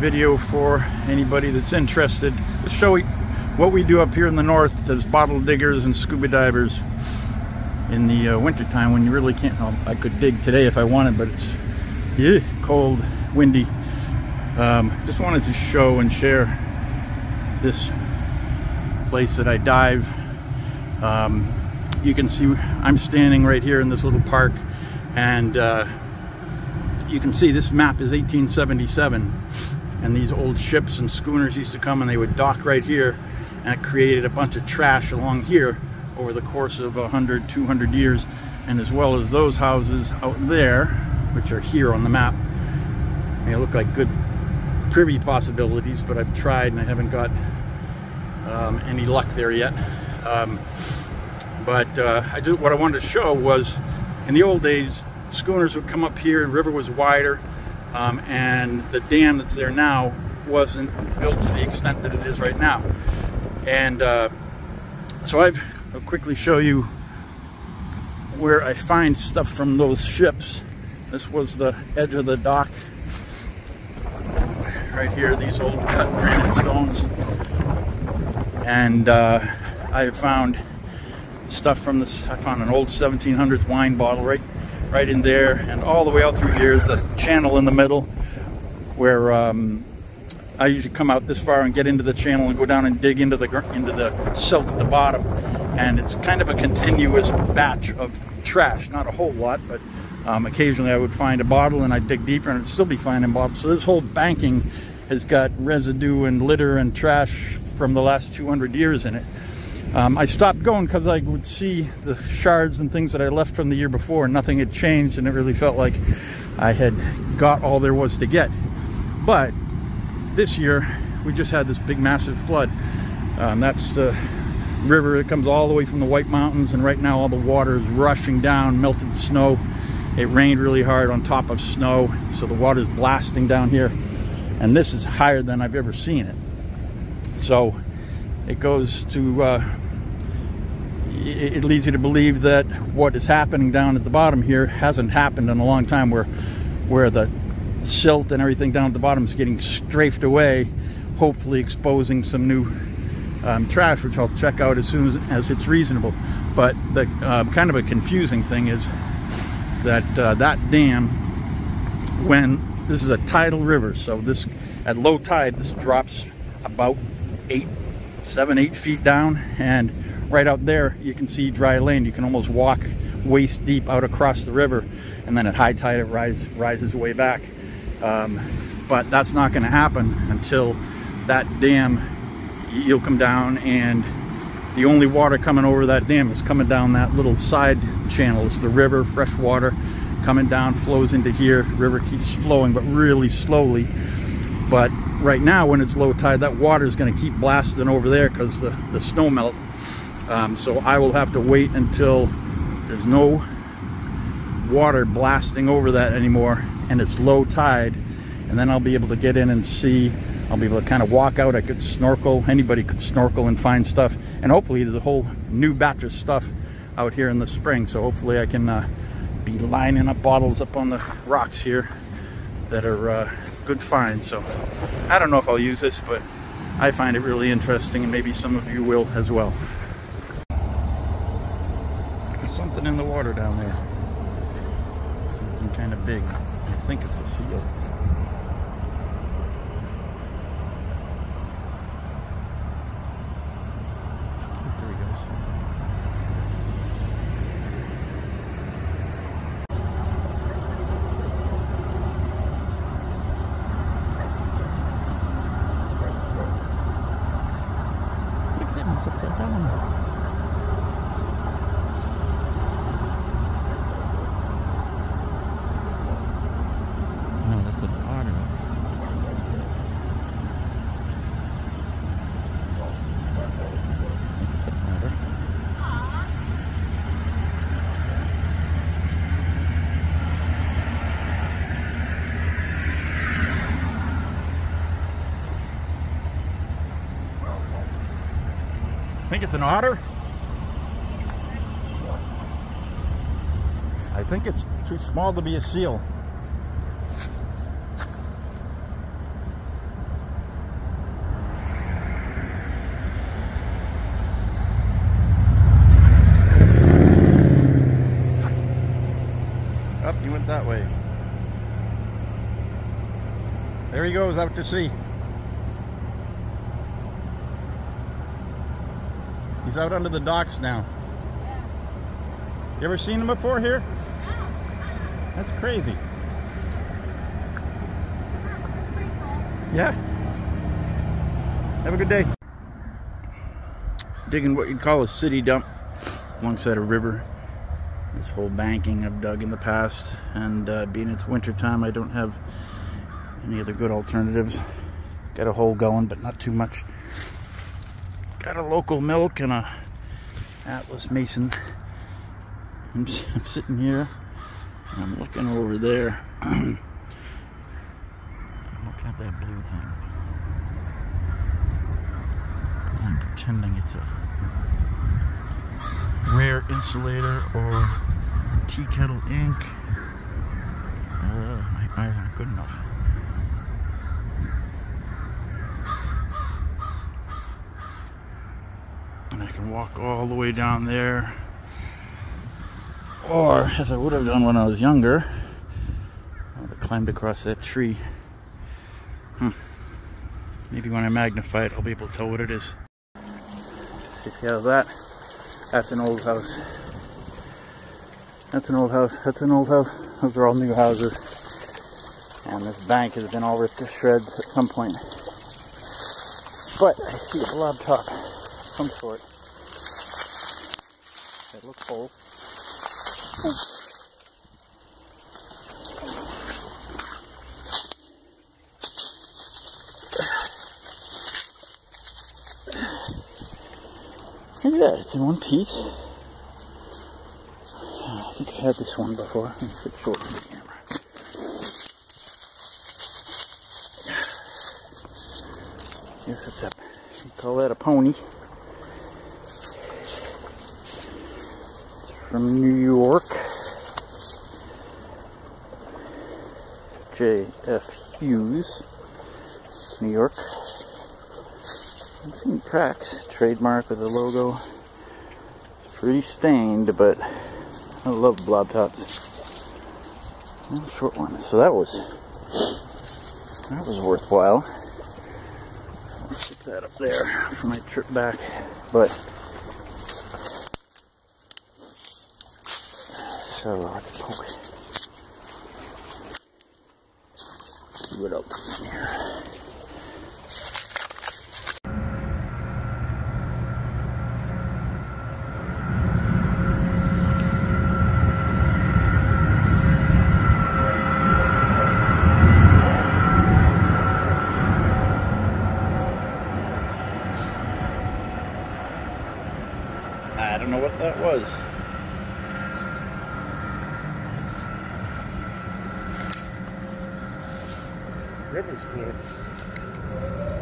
video for anybody that's interested. To show what we do up here in the north as bottle diggers and scuba divers in the uh, wintertime when you really can't. Well, I could dig today if I wanted, but it's yeah, cold, windy. Um, just wanted to show and share this place that I dive. Um, you can see I'm standing right here in this little park and uh, you can see this map is 1877 and these old ships and schooners used to come and they would dock right here. And it created a bunch of trash along here over the course of 100 200 years. And as well as those houses out there which are here on the map they look like good privy possibilities but I've tried and I haven't got um, any luck there yet. Um, but uh, I just what I wanted to show was in the old days schooners would come up here, the river was wider, um, and the dam that's there now wasn't built to the extent that it is right now. And uh, so I've, I'll quickly show you where I find stuff from those ships. This was the edge of the dock. Right here, these old cut granite stones. And uh, I found stuff from this, I found an old 1700s wine bottle right right in there and all the way out through here. A channel in the middle where um, I usually come out this far and get into the channel and go down and dig into the into the silt at the bottom. And it's kind of a continuous batch of trash, not a whole lot, but um, occasionally I would find a bottle and I'd dig deeper and I'd still be finding bottles. So this whole banking has got residue and litter and trash from the last 200 years in it. Um, I stopped going because I would see the shards and things that I left from the year before and nothing had changed and it really felt like I had got all there was to get. But this year we just had this big massive flood. Um, that's the river that comes all the way from the White Mountains and right now all the water is rushing down, melted snow. It rained really hard on top of snow so the water is blasting down here and this is higher than I've ever seen it. So it goes to uh, it leads you to believe that what is happening down at the bottom here hasn't happened in a long time where where the silt and everything down at the bottom is getting strafed away hopefully exposing some new um, trash which I'll check out as soon as, as it's reasonable. But the uh, kind of a confusing thing is that uh, that dam when this is a tidal river so this at low tide this drops about eight seven eight feet down and right out there you can see dry land. You can almost walk waist deep out across the river and then at high tide it rise, rises way back. Um, but that's not going to happen until that dam you'll come down and the only water coming over that dam is coming down that little side channel. It's the river fresh water coming down flows into here. River keeps flowing but really slowly but right now when it's low tide that water is going to keep blasting over there because the the snow melt. Um, so I will have to wait until there's no water blasting over that anymore and it's low tide and then I'll be able to get in and see I'll be able to kind of walk out. I could snorkel anybody could snorkel and find stuff. And hopefully there's a whole new batch of stuff out here in the spring. So hopefully I can uh, be lining up bottles up on the rocks here that are uh, good find. so I don't know if I'll use this but I find it really interesting and maybe some of you will as well something in the water down there. Something kind of big. I think it's a seal. think it's an otter. I think it's too small to be a seal. Up, oh, you went that way. There he goes out to sea. He's out under the docks now. You ever seen him before here? That's crazy. Yeah. Have a good day. Digging what you'd call a city dump alongside a river. This whole banking I've dug in the past, and uh, being it's winter time, I don't have any other good alternatives. Got a hole going, but not too much. Got a local milk and a Atlas Mason. I'm, I'm sitting here, I'm looking over there. I'm looking at that blue thing. I'm pretending it's a rare insulator or tea kettle ink. Uh, my eyes aren't good enough. And I can walk all the way down there. Or, as I would have done when I was younger, I would have climbed across that tree. Hmm. Maybe when I magnify it, I'll be able to tell what it is. You see how that? That's an old house. That's an old house. That's an old house. Those are all new houses. And this bank has been all ripped to shreds at some point. But I see a blob top some sort. It looks full. Look at that, it's in one piece. I think I had this one before. Let me sit short from the camera. Guess it's a, call that a pony. From New York. J.F. Hughes, New York. I've cracks. Trademark with the logo. It's pretty stained, but I love blob tops. short one. So that was that was worthwhile. I'll stick that up there for my trip back. But so let's poke. See what else is in here. I don't know what that was. River's clear.